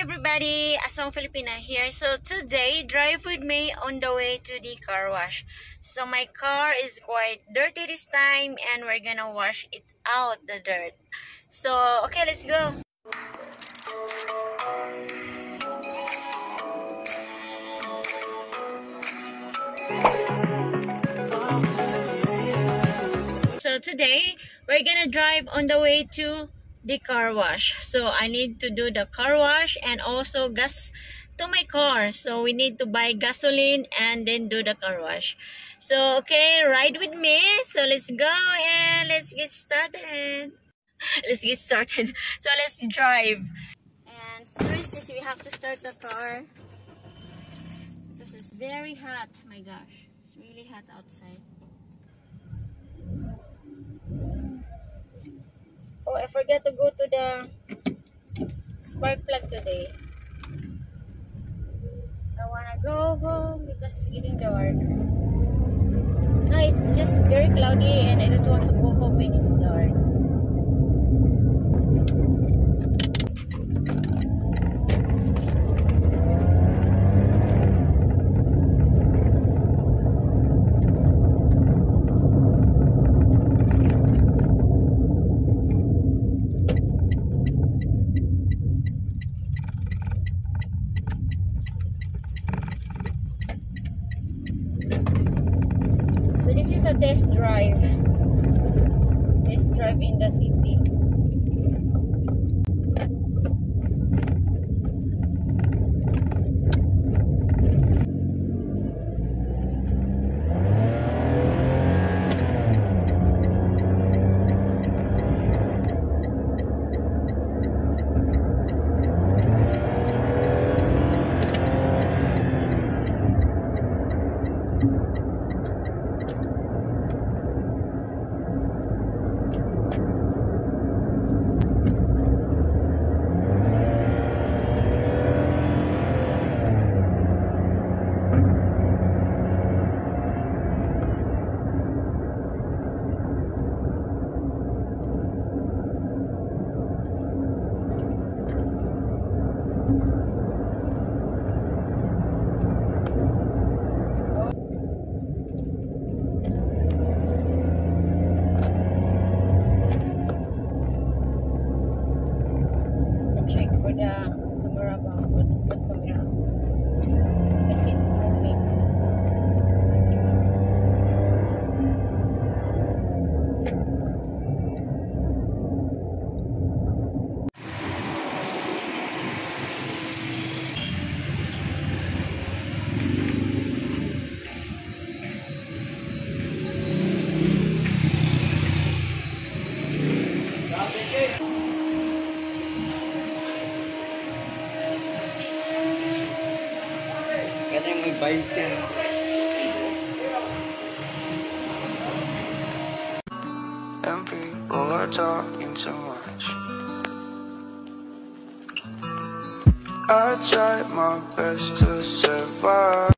everybody, Asawang Filipina here. So today, drive with me on the way to the car wash. So my car is quite dirty this time and we're gonna wash it out, the dirt. So, okay, let's go. So today, we're gonna drive on the way to the car wash. So I need to do the car wash and also gas to my car. So we need to buy gasoline and then do the car wash. So okay, ride with me. So let's go and let's get started. let's get started. So let's drive. And first is we have to start the car. Because it's very hot. My gosh. It's really hot outside. Forgot to go to the spark plug today. I wanna go home because it's getting dark. No, it's just very cloudy and I don't want to go home when it's dark. So this is a test drive. Test drive in the city. Kaya yung may bayad ka. and people are talking too much. I tried my best to survive.